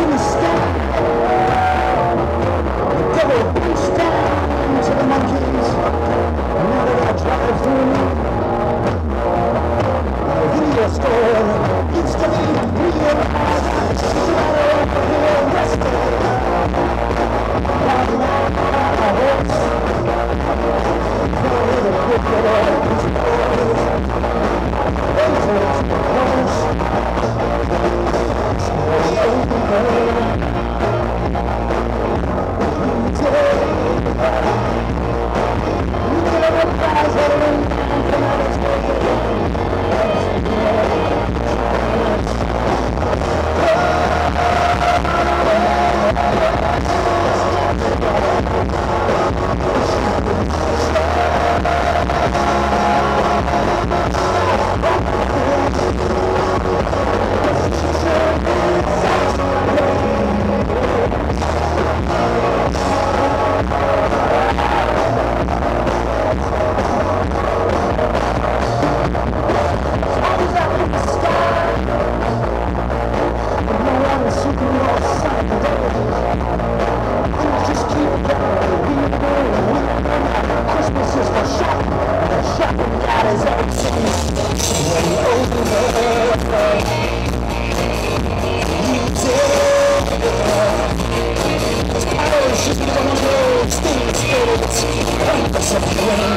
Look the sky.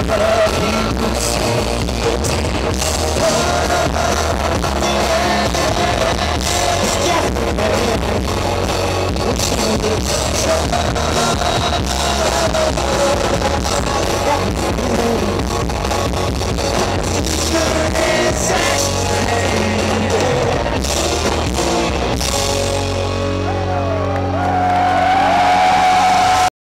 Yeah.